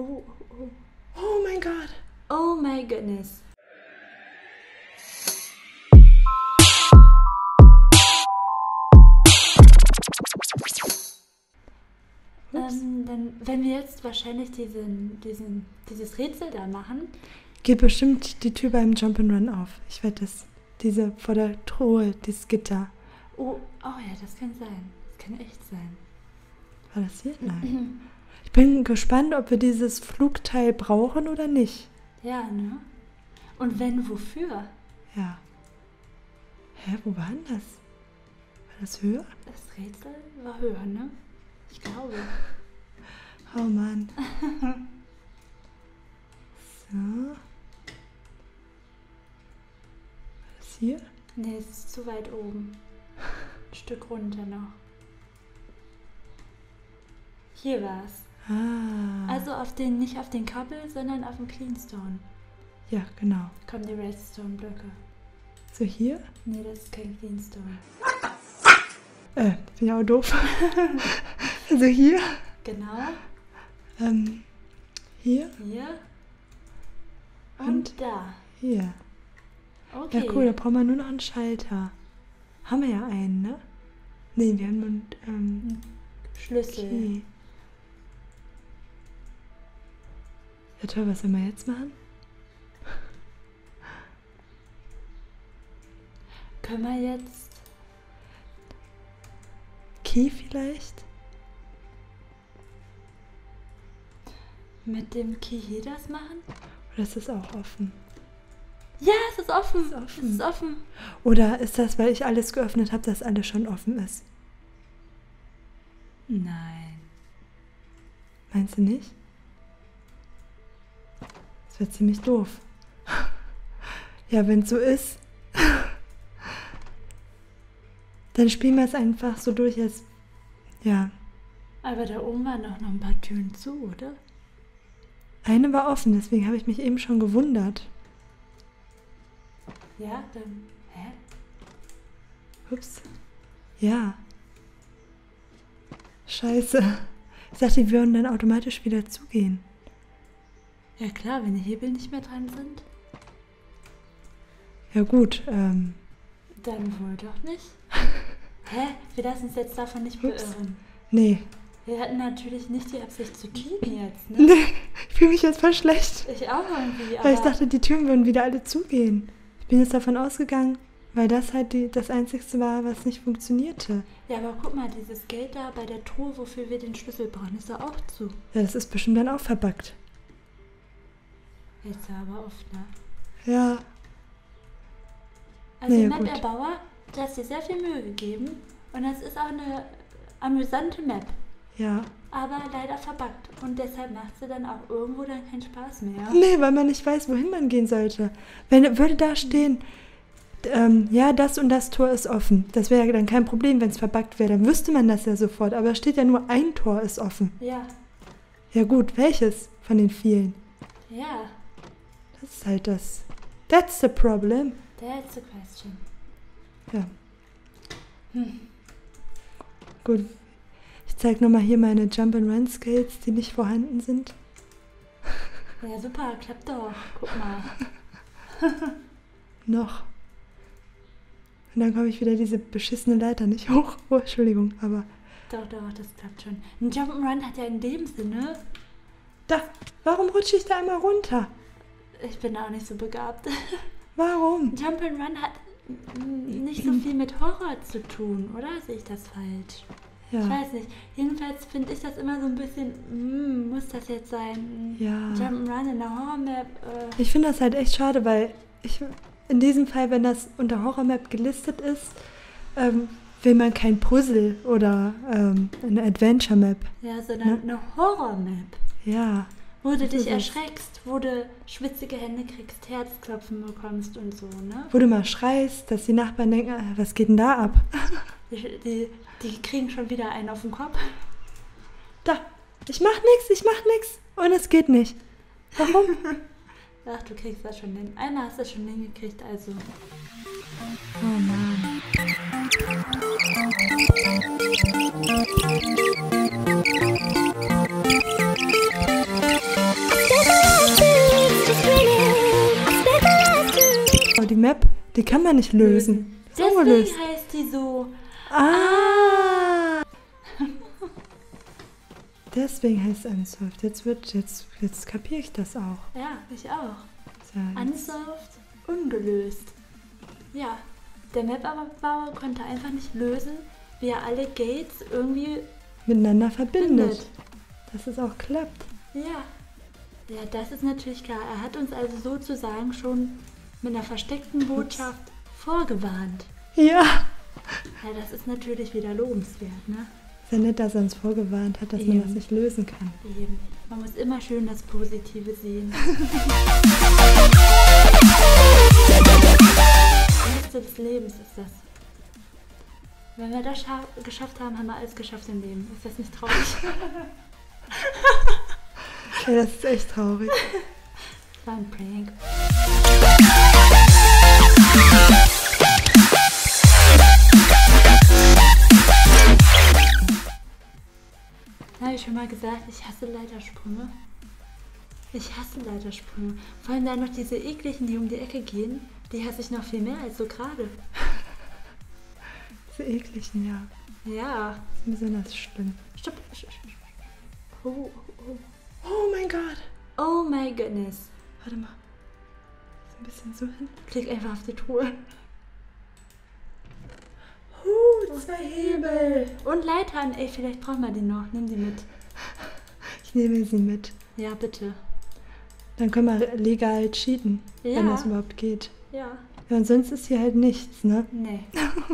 Oh, oh, Oh mein Gott. oh my goodness. Ähm, dann, wenn wir jetzt wahrscheinlich diesen, diesen, dieses Rätsel da machen, Geht bestimmt die Tür beim Jump'n'Run auf. Ich wette es. Diese vor der Truhe, dieses Gitter. oh, oh ja, das kann sein. Das kann echt sein. War das hier? Nein. Ich bin gespannt, ob wir dieses Flugteil brauchen oder nicht. Ja, ne? Und wenn, wofür? Ja. Hä, wo war denn das? War das höher? Das Rätsel war höher, ne? Ich glaube. Oh Mann. So. War das hier? Nee, es ist zu weit oben. Ein Stück runter noch. Hier war's. Ah. Also auf den, nicht auf den Kabel, sondern auf dem Cleanstone. ja, genau. Kommen die Redstone-Blöcke. So hier? Nee, das ist kein Cleanstone. Äh, bin ja auch doof. also hier. Genau. Ähm, hier Hier. Und, Und? da. hier. Okay. Ja, cool, da brauchen wir nur noch einen Schalter. Haben wir ja einen, ne? Nee, wir haben nur einen, ähm, Schlüssel. okay. Ja toll, was sollen wir jetzt machen? Können wir jetzt. Key vielleicht? Mit dem Key hier das machen? Oder ist das auch offen? Ja, es ist offen. ist offen. Es ist offen. Oder ist das, weil ich alles geöffnet habe, dass alles schon offen ist? Nein. Meinst du nicht? Das wäre ziemlich doof. Ja, wenn es so ist, dann spielen wir es einfach so durch, als. Ja. Aber da oben waren doch noch ein paar Türen zu, oder? Eine war offen, deswegen habe ich mich eben schon gewundert. Ja, dann. Hä? Ups. Ja. Scheiße. Ich dachte, die würden dann automatisch wieder zugehen. Ja klar, wenn die Hebel nicht mehr dran sind, Ja gut, ähm, dann wohl doch nicht. Hä? Wir lassen uns jetzt davon nicht Ups. beirren. nee. Wir hatten natürlich nicht die Absicht zu cheaten jetzt, ne? Nee, ich fühle mich jetzt voll schlecht. Ich auch irgendwie, aber Weil ich dachte, die Türen würden wieder alle zugehen. Ich bin jetzt davon ausgegangen, weil das halt die, das Einzigste war, was nicht funktionierte. Ja, aber guck mal, dieses Geld da bei der Truhe, wofür wir den Schlüssel brauchen, ist da auch zu. Ja, das ist bestimmt dann auch verbuggt. Jetzt aber oft, ne? Ja, Also Naja, Map. Erbauer, du hast dir sehr viel Mühe gegeben und das ist auch eine amüsante Map, ja. aber leider verbuggt und deshalb macht sie dann auch irgendwo dann keinen Spaß mehr. Nee, weil man nicht weiß, wohin man gehen sollte. Wenn würde da stehen, ähm, ja, das und das Tor ist offen. Das wäre ja dann kein Problem, wenn es verbuggt wäre. Dann wüsste man das ja sofort. Aber es steht ja nur ein Tor ist offen. Ja, Ja gut, welches von den vielen? ja, Das ist halt das. That's the problem. that's the question. Ja. Hm. Gut. Ich zeige nochmal hier meine Jump-and-Run-Skills, die nicht vorhanden sind. Ja, super, klappt doch. Guck mal. Noch. Und dann komme ich wieder diese beschissene Leiter nicht hoch. Oh, Entschuldigung, aber. Doch, doch, das klappt schon. Ein Jump'n'Run hat ja in dem Sinne, Da! Warum rutsche ich da einmal runter? Ich bin auch nicht so begabt. Warum? Jump'n'Run hat nicht so viel mit Horror zu tun, oder? Sehe ich das falsch? Ich Ja. weiß nicht. Jedenfalls finde ich das immer so ein bisschen, mm, muss das jetzt sein? Ja. Jump'n'Run in der Horror-Map. Äh, Ich finde das halt echt schade, weil ich in diesem Fall, wenn das unter Horror-Map gelistet ist, ähm, will man kein Puzzle oder ähm, eine Adventure-Map. ja, sondern eine Horror-Map. Ja. Wo du dich erschreckst, wo du schwitzige Hände kriegst, Herzklopfen bekommst und so, ne? Wo du mal schreist, dass die Nachbarn denken, ah, was geht denn da ab? Die, die, die kriegen schon wieder einen auf den Kopf. Da, ich mach nix, ich mach nix. Und es geht nicht. Warum? Ach, du kriegst das schon hin. Einer hast du schon hingekriegt, also. Oh Mann. Map, die kann man nicht lösen. Das Deswegen ungelöst. heißt die so. Ah! Deswegen heißt es unsolved. Jetzt wird, jetzt, jetzt kapiere ich das auch. Ja, ich auch. Jetzt- Unsolved, ungelöst. Ja, der Map-Bauer konnte einfach nicht lösen, wie er alle Gates irgendwie miteinander verbindet. findet. Dass es auch klappt. Ja. Ja, das ist natürlich klar. Er hat uns also sozusagen schon mit einer versteckten Botschaft vorgewarnt. Ja. Ja, das ist natürlich wieder lobenswert, ne? Sehr nett, dass er uns vorgewarnt hat, dass man Eben. das nicht lösen kann. Eben. Man muss immer schön das Positive sehen. Beste des Lebens ist das. Wenn wir das scha- geschafft haben, haben wir alles geschafft im Leben. Ist das nicht traurig? Okay, das ist echt traurig. Das war ein Prank. Habe ich schon mal gesagt, ich hasse Leitersprünge. Ich hasse Leitersprünge. Vor allem dann noch diese ekligen, die um die Ecke gehen. Die hasse ich noch viel mehr als so gerade. Diese ekligen, ja. Ja. Besonders schlimm. Stopp. stopp. Oh, oh, Oh mein Gott. oh. oh my goodness. Warte mal. Ein bisschen so hin. Klick einfach auf die Truhe. Uh, zwei Hebel. Und Leitern, ey, vielleicht brauchen wir die noch. Nimm die mit. Ich nehme sie mit. Ja, bitte. Dann können wir legal cheaten, wenn Ja. das überhaupt geht. Ja. Ja, und sonst ist hier halt nichts, ne? Nee.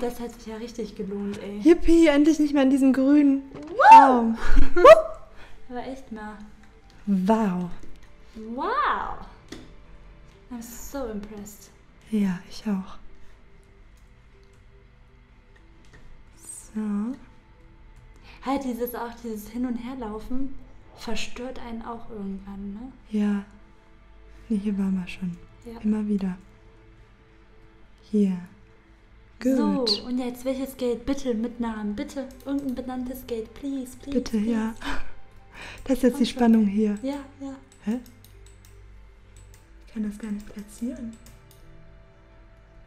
Das hat sich ja richtig gelohnt, ey. Yippie, endlich nicht mehr in diesem grünen Raum. Aber echt mal. Wow. Wow. I'm so impressed. Ja, ich auch. So. Halt dieses auch, dieses Hin- und Herlaufen verstört einen auch irgendwann, ne? Ja. Nee, hier waren wir schon. Ja. Immer wieder. Hier. Gut. So, und jetzt welches Gate? Bitte mit Namen. Bitte irgendein benanntes Gate. Please, please. Bitte, please. ja. Das ist jetzt die. Spannung hier. Ja, ja. Hä? Ich kann das gar nicht platzieren.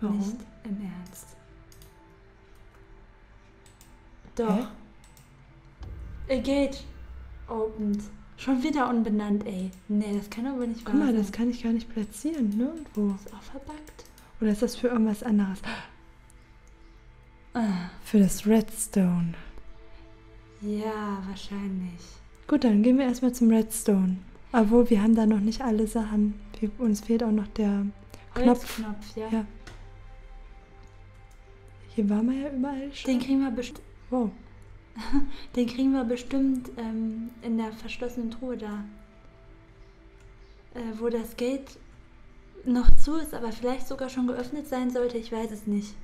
Warum? Nicht im Ernst. Doch. A Gate opened. Schon wieder unbenannt, ey. Nee, das kann aber nicht Guck mal, sein. das kann ich gar nicht platzieren, nirgendwo. ist auch verbuggt. Oder ist das für irgendwas anderes? Ah, Für das Redstone. ja, wahrscheinlich. Gut, dann gehen wir erstmal zum Redstone. Obwohl, wir haben da noch nicht alle Sachen. Wir, uns fehlt auch noch der Knopf. Holzknopf, ja. Ja. Hier waren wir ja überall schon. Den kriegen wir bestimmt. Wow. Den kriegen wir bestimmt ähm, in der verschlossenen Truhe da. Äh, wo das Gate noch zu ist, aber vielleicht sogar schon geöffnet sein sollte. Ich weiß es nicht.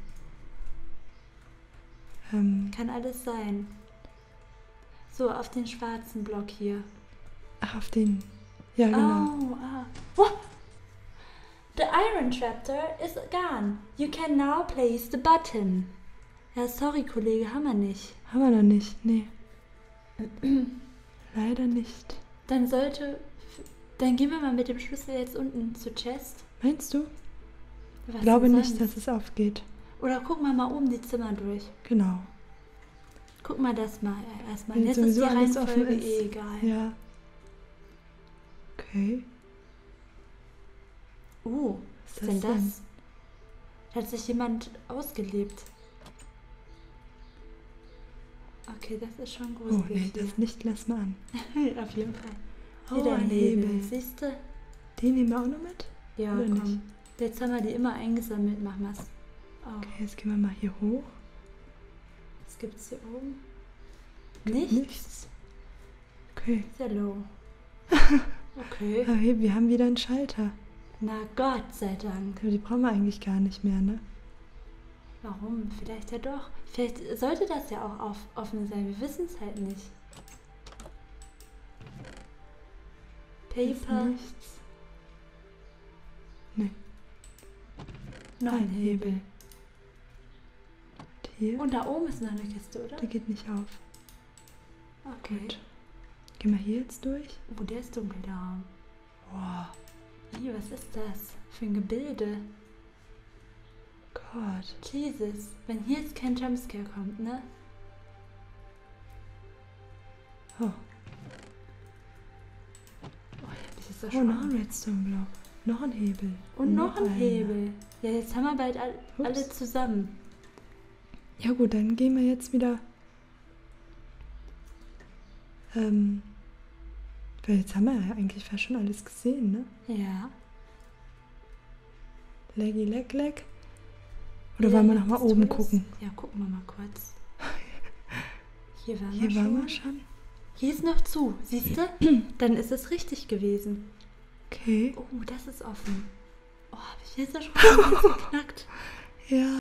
Ähm, Kann alles sein. So, auf den schwarzen Block hier. ach, auf den. Ja, genau. Oh, ah. What? The iron trapdoor is gone. You can now place the button. Ja, sorry, Kollege, haben wir nicht. Haben wir noch nicht. Nee. Leider nicht. Dann sollte. Dann gehen wir mal mit dem Schlüssel jetzt unten zur Chest. Meinst du? Ich glaube denn nicht, dass es aufgeht. Oder gucken wir mal oben die Zimmer durch. Genau. Guck mal das mal äh, erstmal. Jetzt ist die Reihenfolge eh egal. Ja. Okay. Uh, was ist denn denn? das? Da hat sich jemand ausgelebt. Okay, das ist schon Oh, gruselig. nee, das nicht. Lass mal an. Auf jeden Fall. Oh, ein Hebel. Hebel. Siehst du? Den nehmen wir auch noch mit? Ja, Oder komm. nicht? Jetzt haben wir die immer eingesammelt. Machen wir es. Oh, Okay, jetzt gehen wir mal hier hoch. was gibt's hier oben? Gibt Nichts? Nichts. Okay. Sehr low. Okay. Aber hier, wir haben wieder einen Schalter. Na Gott sei Dank. Aber die brauchen wir eigentlich gar nicht mehr, ne? Warum? Vielleicht ja doch. Vielleicht sollte das ja auch auf, offen sein. Wir wissen es halt nicht. Paper. nichts. Nee. Noch ein Hebel. Und hier? Und da oben ist noch eine Kiste, oder? der geht nicht auf. Okay. Gut. Gehen wir hier jetzt durch? Oh, der ist dunkel, Raum. Wow. Ih, was ist das für ein Gebilde? Gott. Jesus, wenn hier jetzt kein Jumpscare kommt, ne? Oh, Oh, das ist doch oh noch ein Redstone-Block. Noch ein Hebel. Und noch ein einer. Hebel. Ja, jetzt haben wir bald all, alle zusammen. Ja gut, dann gehen wir jetzt wieder. Ähm, weil jetzt haben wir ja eigentlich fast schon alles gesehen, ne? Ja. Leggy, leg, leg. Oder Ja, wollen wir ja, noch mal das oben gucken? Ja, gucken wir mal kurz. Hier waren Hier wir waren schon. wir schon. Hier ist noch zu, siehst du? Dann ist es richtig gewesen. Okay. Oh, das ist offen. Oh, hab ich jetzt schon geknackt. Ja.